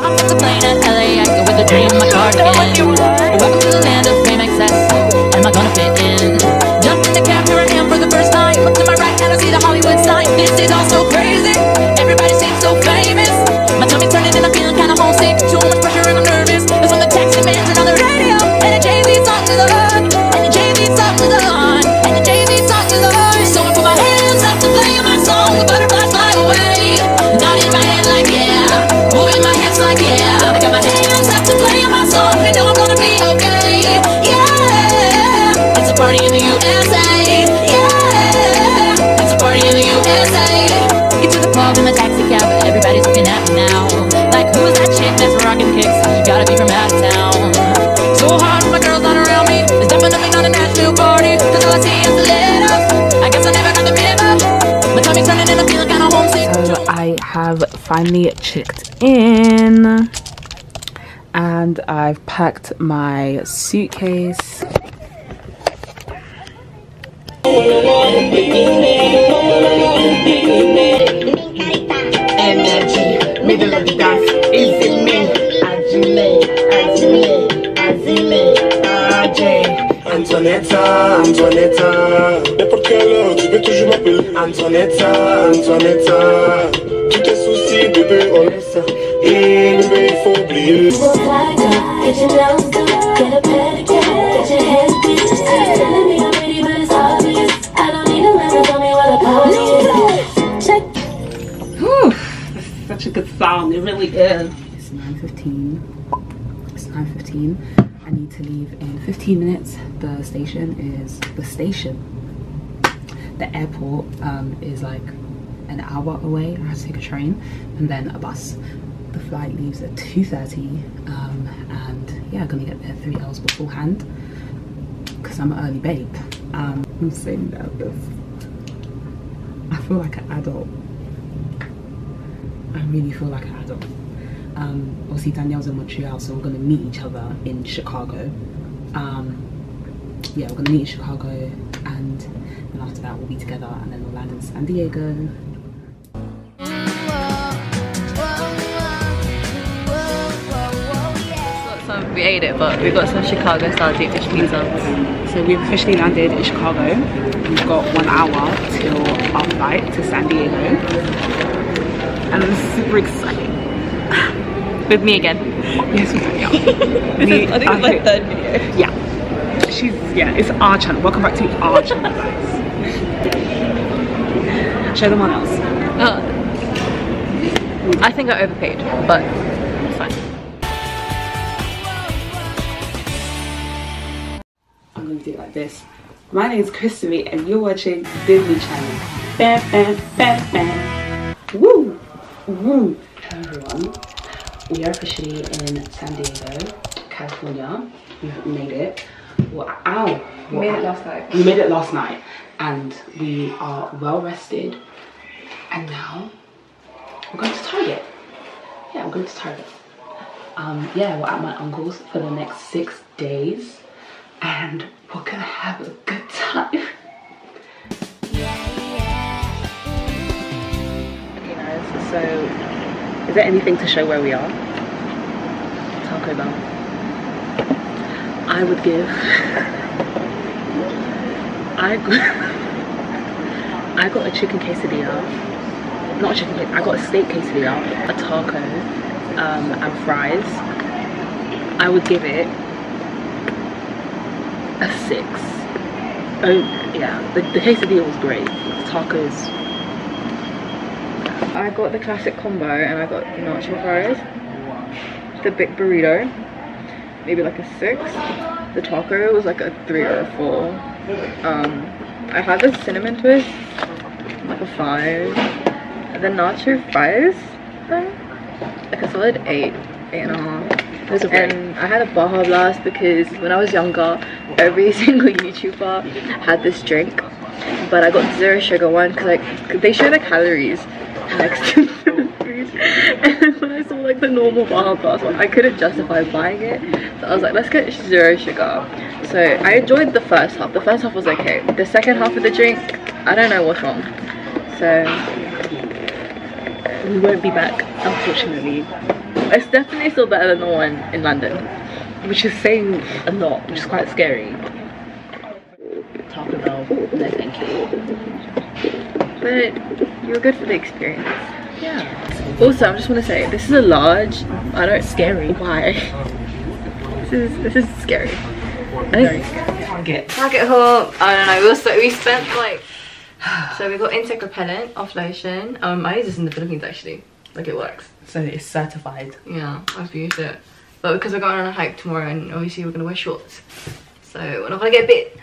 I'm just a plane at LAX with a dream, in my cardigan. Welcome to the land of fame excess. Am I gonna fit now. Like, who is that chick that's rocking kicks? You gotta be from out of town. So hard when my girl's not around me. It's definitely not a Nashville party. Cause all I see is the letters. I guess I never got the memo. My turning and I'm feeling kinda homesick. So I have finally checked in and I've packed my suitcase. Antonetta, Antonetta, n'importe quelle heure, tu peux toujours m'appeler Antonetta, Antonetta, tous tes soucis, bébé, on laisse ça. Et bébé, il faut oublier. Get your nails done, get a pedicure, get your hair bleached. Telling me I'm pretty, but it's obvious. I don't need a man to tell me what a party is. Check Whew, that's such a good song. it really is. It's 9.15. It's 9.15. I need to leave in 15 minutes. The station is, the station, the airport um, is like an hour away. I have to take a train and then a bus. The flight leaves at 2.30 um, and yeah, I'm gonna get there three hours beforehand because I'm an early babe. Um, I'm. I feel like an adult. I really feel like an adult. Um, obviously Danielle's in Montreal, so we're gonna meet each other in Chicago. Um, yeah, we're gonna meet in Chicago, and then after that we'll be together, and then we'll land in San Diego. some, we ate it, but we got some Chicago style deep dish pizza. So we've officially landed in Chicago. We've got one hour till our flight to San Diego, and I'm super excited. With me again. Yes, we yeah. This We- is, I think it's uh, my third video. Yeah. She's yeah, it's our channel. Welcome back to our channel, guys. Show them what else. Uh, I think I overpaid, but it's fine. I'm gonna do it like this. My name is Christevie and you're watching Disney Channel. Bam, bam, bam, bam. Woo! Woo! Hello everyone. We are officially in San Diego, California. We've made it. Well, ow! We made it last night. We made it last night and we are well rested. And now we're going to Target. Yeah, we're going to Target. Um, yeah, we're at my uncle's for the next six days and we're gonna have a good time. So is there anything to show where we are? Taco Bell. I would give. I got, I got a chicken quesadilla. Not a chicken quesadilla. I got a steak quesadilla, a taco, um, and fries. I would give it a six. Oh yeah, the, the quesadilla was great. The tacos. I got the classic combo and I got nacho fries, the big burrito, maybe like a six. The taco was like a three or a four. Um, I had the cinnamon twist, like a five. The nacho fries, though, like a solid eight, eight and a half. Those. And I had a Baja Blast because when I was younger, every single YouTuber had this drink. But I got zero sugar one because like they show the calories next to the food. When I saw like the normal Baja Blast one, I couldn't justify buying it. So I was like, let's get zero sugar. So I enjoyed the first half. The first half was okay. The second half of the drink, I don't know what's wrong. So we won't be back, unfortunately. It's definitely still better than the one in London. which is saying a lot, which is quite scary. Taco Bell, no thank you. But you're good for the experience. Yeah. Also, I just want to say this is a large. I don't Scary. why. This is this is scary. Very scary. Target. Target haul. I don't know. We also we spent like so we got insect repellent off lotion. Um, I use this in the Philippines actually. Like it works. So it's certified. Yeah, I've used it. But because we're going on a hike tomorrow and obviously we're gonna wear shorts, so we're not gonna get bit.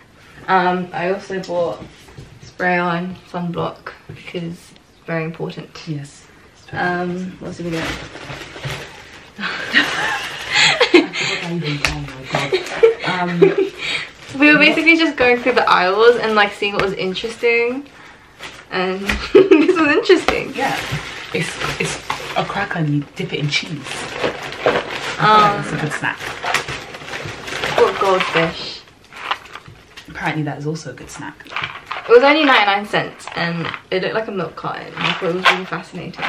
Um, I also bought spray on sunblock because it's very important. Yes. Um, what else did we oh. Um, were basically just going through the aisles and like seeing what was interesting. And this was interesting. yeah. It's it's a cracker and you dip it in cheese. Um, It's a good snack. bought goldfish. Apparently that is also a good snack. It was only 99 cents and it looked like a milk carton. I thought it was really fascinating.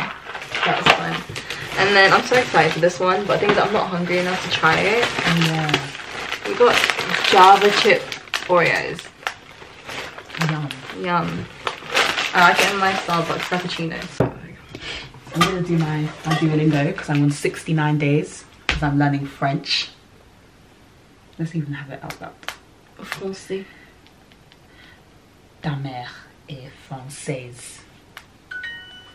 That was fun. And then I'm so excited for this one, but I think that I'm not hungry enough to try it. Yeah. We got Java chip Oreos. Yum. Yum. I like it in my Starbucks Frappuccino. I'm gonna do my, my Duolingo because I'm on 69 days because I'm learning French. Let's even have it out loud. Français. Ta mère est française.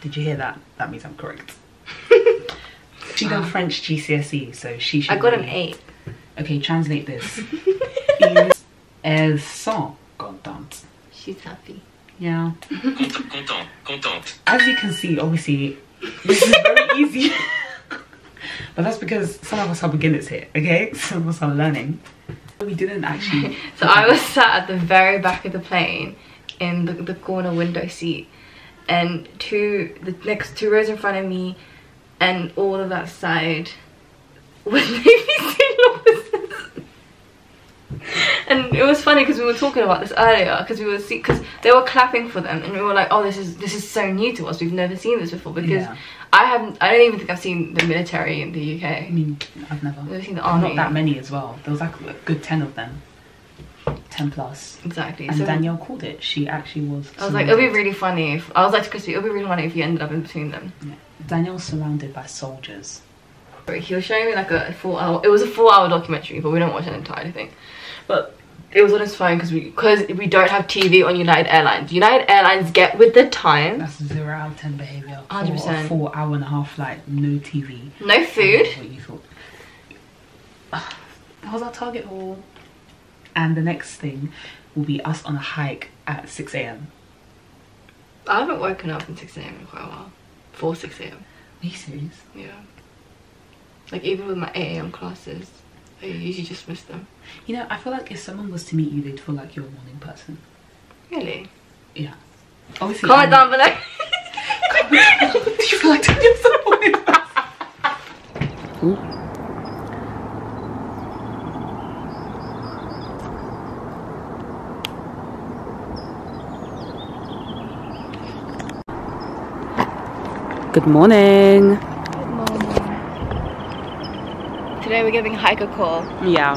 Did you hear that? That means I'm correct. she done French GCSE, so she should. I got an really- 8. Okay, translate this. Ils- Elles sont contentes. She's happy. Yeah. Content, contente. As you can see, obviously, this is very easy. but that's because some of us are beginners here, okay? Some of us are learning. We didn't actually. So I was sat at the very back of the plane in the, the corner window seat and two the next two rows in front of me and all of that side was BBC officers. And it was funny because we were talking about this earlier because we were see because they were clapping for them and we were like, oh, this is this is so new to us. We've never seen this before because Yeah. I haven't. I don't even think I've seen the military in the UK. I mean, I've never. Never seen the army. Not that many as well. There was like a good 10 of them. 10 plus. Exactly. And so Danielle called it. She actually was. I was like, it'll be really funny if I was like to Christy, it'll be really funny if you ended up in between them. Danielle's surrounded by soldiers. He was showing me like a full hour. It was a full hour documentary, but we don't watch an entire thing. But it was on his phone because we because we don't have TV on United Airlines. United Airlines get with the time. That's zero out of 10 behaviour. 100%. a four hour and a half flight, no TV. No food. What you thought. That was our target haul. And the next thing will be us on a hike at 6 a.m. I haven't woken up at 6 a.m. in quite a while. 4 6 a.m. Are you serious? Yeah. Like even with my 8 a.m. classes, I usually just miss them. You know, I feel like if someone was to meet you, they'd feel like you're a morning person. Really? Yeah. Obviously. Comment I'm- down below. Do you feel like you're a morning person? Good morning. Good morning. Today we're giving Hike a call. Yeah,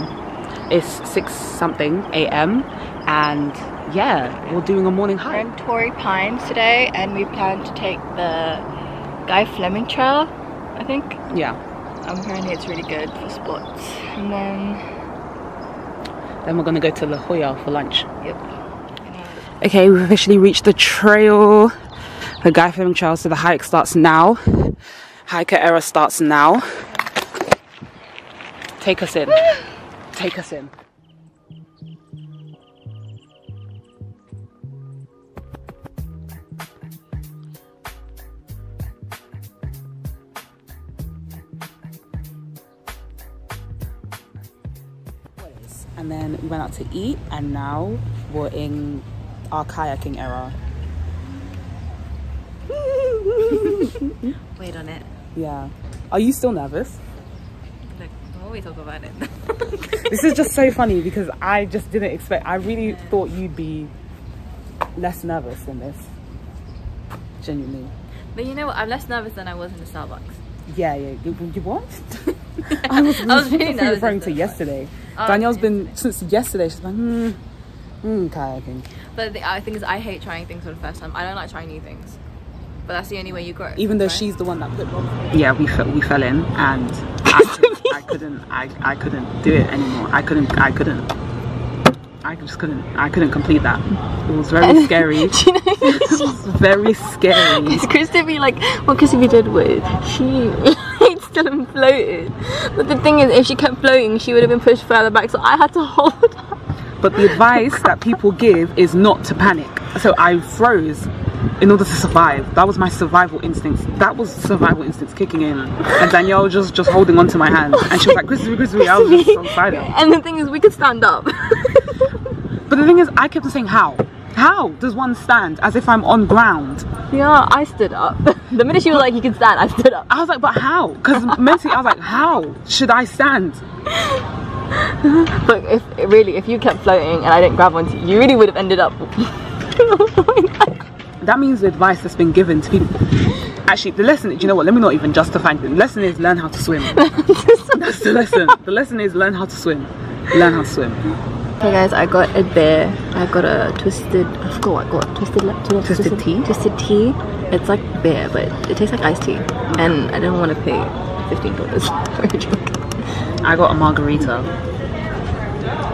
it's six something a.m. and yeah, we're doing a morning We're hike. in Torrey Pines today and we plan to take the Guy Fleming Trail, I think. Yeah, Um, apparently it's really good for sports. And then, then we're gonna go to La Jolla for lunch. yep. Okay, we've officially reached the trail, the Guy Fleming Trail. So the hike starts now. Hiker era starts now. Take us in. Take us in. And then we went out to eat, and now we're in our kayaking era. Wait on it. Yeah. Are you still nervous? Look, we talk about it? This is just so funny because I just didn't expect. I really thought you'd be less nervous than this. Genuinely. but you know what? I'm less nervous than I was in the Starbucks. Yeah, yeah. You, you what? I was, I was really nervous referring to yesterday. Oh, Danielle's been since yesterday. She's like, hmm, mm, think. But the uh, thing is, I hate trying things for the first time. I don't like trying new things. But that's the only way you grow. Even though right? she's the one that put wrong. Yeah, we fell, we fell in, and I, could, I couldn't, I, I couldn't do it anymore. I couldn't, I couldn't. I just couldn't. I couldn't complete that. It was very scary. it was very scary. Christevie, like, what Christevie did was she still and floated. But the thing is, if she kept floating, she would have been pushed further back. So I had to hold her. But the advice that people give is not to panic. So I froze in order to survive. That was my survival instincts. That was survival instincts kicking in. And Danielle just just holding onto my hand. And she was like, Christevie, Christevie. I was just so excited. And the thing is, we could stand up. But the thing is, I kept saying, how? How does one stand as if I'm on ground? yeah, I stood up. The minute she was like, you can stand, I stood up. I was like, but how? Because mentally, I was like, how should I stand? But if really, if you kept floating and I didn't grab onto you, you really would have ended up. That means the advice that's been given to people. Actually, the lesson, do you know what? Let me not even justify it. The lesson is learn how to swim. That's the lesson. The lesson is learn how to swim. Learn how to swim. Hey guys, I got a beer. I got a twisted. I forgot what I got. Twisted, le- twisted, Twisted tea? Twisted tea. It's like beer, but it tastes like iced tea, and I didn't want to pay fifteen dollars for a drink I got a margarita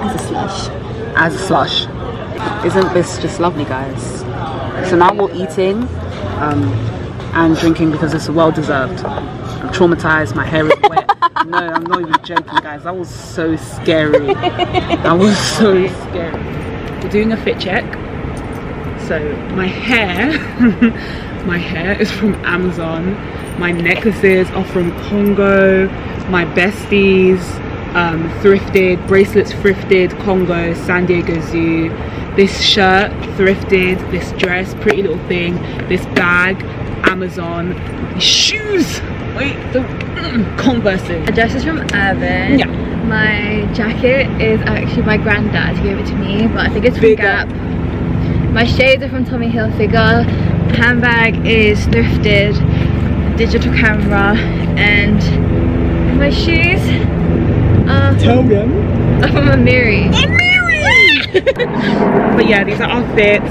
as a slush. as a slush. Isn't this just lovely, guys? So now we're eating um, and drinking because it's well deserved. I'm traumatized, my hair is wet. no, I'm not even joking, guys. That was so scary. That was so scary. We're doing a fit check. So my hair, my hair is from Amazon. My necklaces are from Congo. My besties um, thrifted, bracelets thrifted, Congo, San Diego Zoo. This shirt thrifted, this dress, pretty little thing, this bag, Amazon, these shoes. Wait, the mm, Converses. The dress is from Urban. Yeah. My jacket is actually my granddad. He gave it to me, but I think it's from Big Gap. up. My shades are from Tommy Hilfiger. Handbag is thrifted. Digital camera and my shoes are Tell them. are from Amiri. But yeah, these are outfits.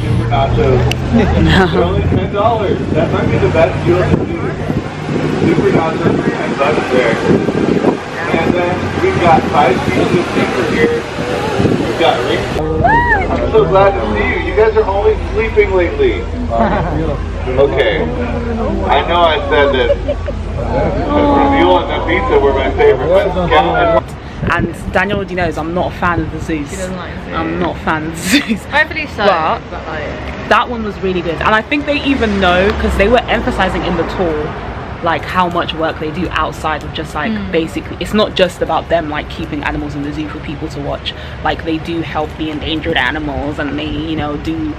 Super nachos. They're only ten dollars. That might be the best deal of the season. Super nachos for ten bucks there. And then we've got five pieces of pepper here. We've got ring. I'm so glad to see you. You guys are only sleeping lately. Okay. I know I said that Ravioli and the pizza were my favorite, but And Danielle already knows I'm not a fan of the zoos. He doesn't like zoos. I'm not a fan of the zoos. Hopefully so. But- but like that one was really good and i think they even know because they were emphasizing in the tour like how much work they do outside of just like Hmm. basically it's not just about them like keeping animals in the zoo for people to watch like they do help the endangered animals and they you know do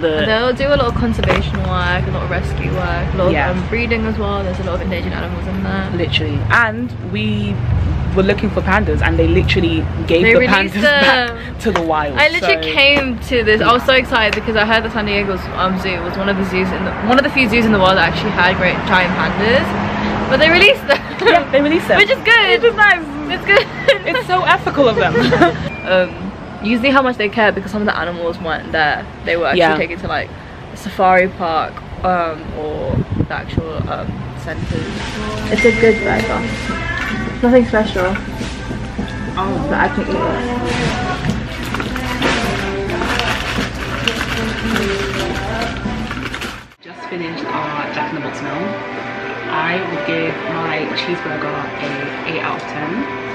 the They'll do a lot of conservation work, a lot of rescue work, a lot Yeah. of um, breeding as well. There's a lot of endangered animals in there. literally and we were looking for pandas and they literally gave They the pandas them. back to the wild I literally so- came to this. I was so excited because I heard that San Diego's um, zoo was one of the zoos in the, one of the few zoos in the world that actually had great giant pandas. But they released them, yeah they released them which is good. which is nice It's good. it's so ethical of them um, usually how much they care because some of the animals weren't there. They were actually Yeah. taken to like a safari park um, or the actual um, centers. It's a good burger. Nothing special. oh But I can eat it. just finished our Jack in the Box meal. I would give my cheeseburger a 8 out of 10.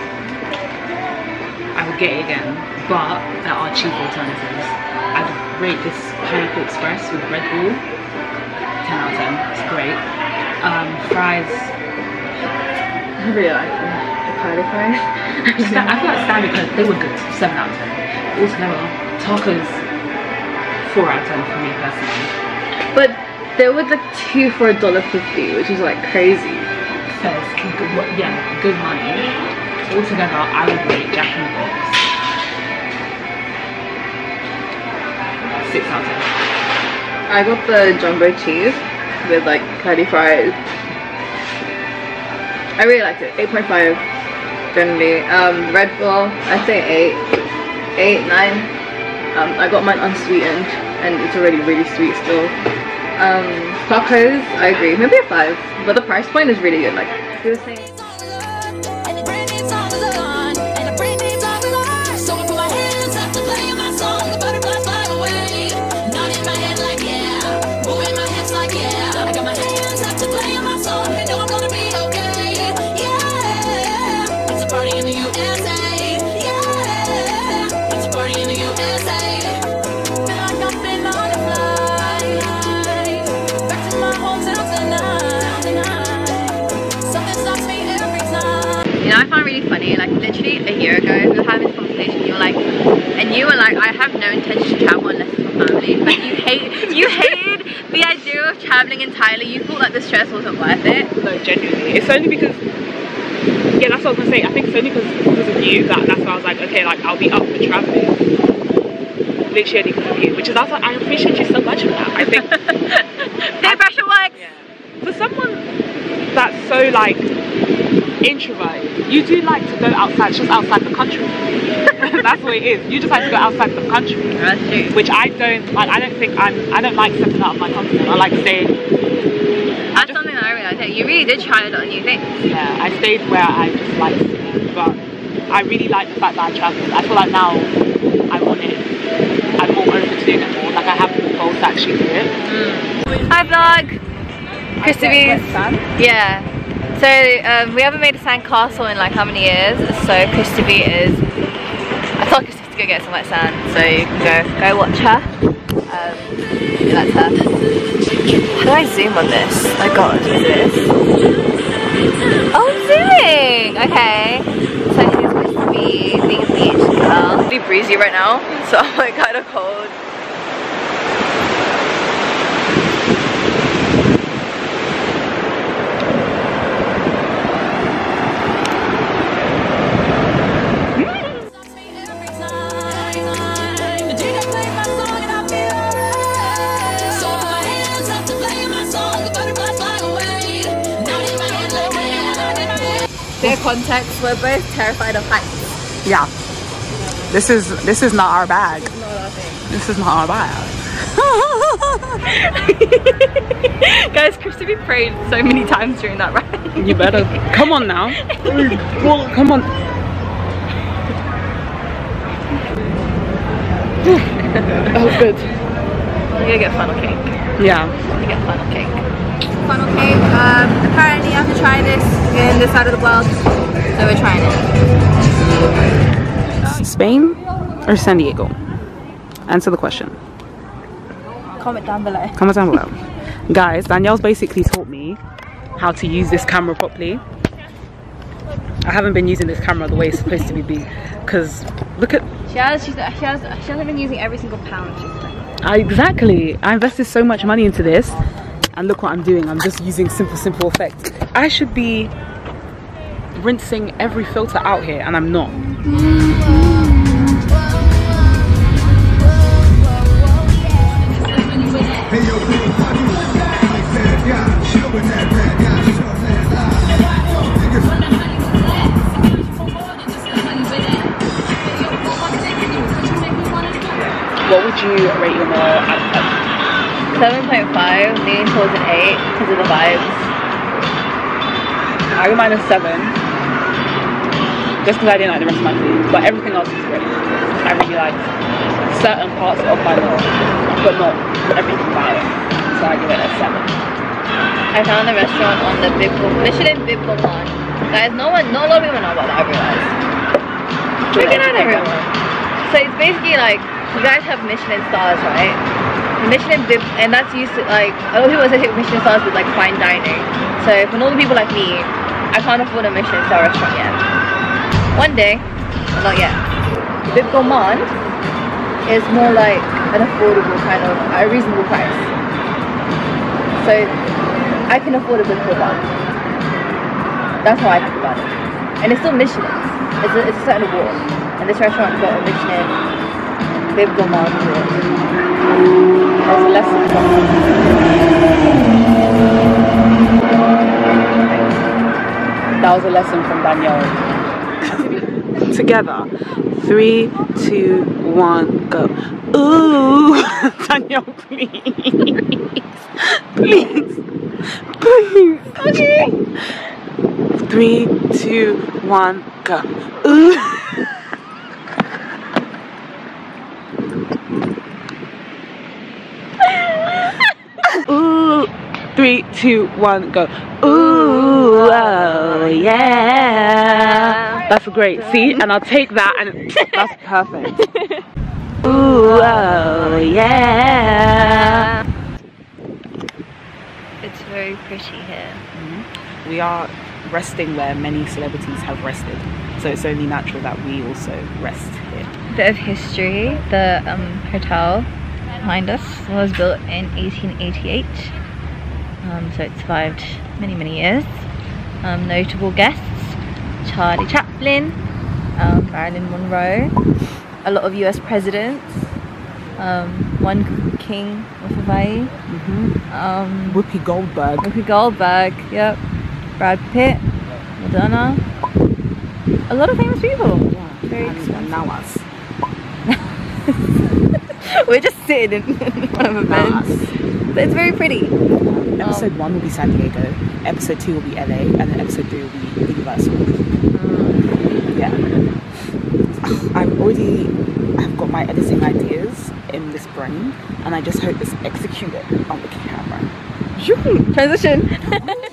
Get it again, but there are cheaper alternatives. I'd rate this Pineapple Express with Red Bull 10 out of 10. It's great. Um, fries, I really like them. The curly fries. I feel like standard, but they were good. 7 out of 10. Altogether, tacos 4 out of 10 for me personally. But there was like two for a dollar fifty, which is like crazy. says good, yeah, good money. Altogether, I would rate Jack in the Box six out of ten. I got the jumbo cheese with like curly fries. I really liked it. 8.5 generally. Um, Red Bull, I'd say 8. 8, 9. Um, I got mine unsweetened and it's already really sweet still. Um, tacos, I agree. Maybe a 5. But the price point is really good. Like, he was saying. Funny, like literally a year ago, we were having this conversation, you were like, and you were like, I have no intention to travel unless it's for family. Like you hate, you hated the idea of traveling entirely. You thought like the stress wasn't worth it. No, genuinely. It's only because, yeah, that's what I was gonna say. I think it's only because because of you that that's why I was like, okay, like I'll be up for traveling. Literally only because of you, which is also I appreciate you so much for that. I think Peer pressure works. for someone that's so like introverted, you do like to go outside, just outside the country. that's what it is. You just like to go outside the country. That's true. Which I don't like I don't think I'm I don't like stepping out of my comfort zone. I like staying That's something that I realized. That you really did try a lot of new things. yeah, I stayed where I just like to be. But I really like the fact that I travelled. I feel like now I want it. I'm more open to doing it more. Like I have more goals to actually do it. Mm. Hi vlog. Christevie's. Yeah. So um, we haven't made a sand castle in like how many years? So Christevie is. I told Krista to go get some wet sand, so you can go go watch her. Um, that's her. How do I zoom on this? Oh god, is this? Oh, I'm zooming. Okay. So here's being a beach girl. It's really breezy right now, so I'm like kind of cold. Context, we're both terrified of heights. Yeah. This is this is not our bag. This is not our bag. Guys, Christevie prayed so many times during that ride. You better come on now. Well, come on. oh, good. We're gonna get funnel cake. Yeah. We're get funnel cake. Funnel cake, um, apparently you have to try this in this side of the world, so we're trying it. Spain or San Diego? Answer the question. Comment down below. Comment down below. Guys, Danielle's basically taught me how to use this camera properly. I haven't been using this camera the way it's supposed to be because look at She has, she's, she has, she hasn't been using every single pound she's spent. I, exactly. I invested so much money into this, and look what I'm doing. I'm just using simple, simple effects. I should be rinsing every filter out here, and I'm not. What would you rate your more out of 10? 7.5, leaning towards an 8 because of the vibes. I give mine a seven. Just because I didn't like the rest of my food, but everything else was great. I really liked certain parts of my meal, but not everything about it. So I give it a seven. I found the restaurant on the Bib Michelin Bib Gourmand. Guys, no one, not a lot of people know about that, I realized. It out, everyone. So it's basically like, you guys have Michelin stars, right? Michelin Bib, and that's used to like, a lot of people associate Michelin stars with like fine dining. So for normal people like me, I can't afford a Michelin star restaurant yet. One day, not yet. Bib Gourmand is more like an affordable kind of, a reasonable price. So I can afford a Bib Gourmand. That's how I think about it. And it's still Michelin. It's a, it's a certain award. And this restaurant got a Michelin Bib Gourmand award. There's less lesson from That was a lesson from Danielle. Together. Three, two, one, go. Ooh, Danielle, please. Please. Please. Okay. Three, two, one, go. Ooh. Ooh. Three, two, one, go. Ooh, oh, yeah. That's a great. See, and I'll take that, and that's perfect. Ooh, oh, yeah. It's very pretty here. We are resting where many celebrities have rested, so it's only natural that we also rest here. Bit of history. The um, hotel behind us was built in 1888. Um, so it survived many, many years. Um, notable guests, Charlie Chaplin, um, Marilyn Monroe, a lot of US presidents, um, one king of Hawaii, um, Whoopi Goldberg. Whoopi Goldberg, yep, Brad Pitt, Madonna, a lot of famous people. Very And, now us. We're just sitting in, one of us. But it's very pretty. Episode um, one will be San Diego. Episode two will be LA, and then episode three will be Universal. Mm. Yeah. I've already, I've got my editing ideas in this brain, and I just hope it's executed on the camera. Transition.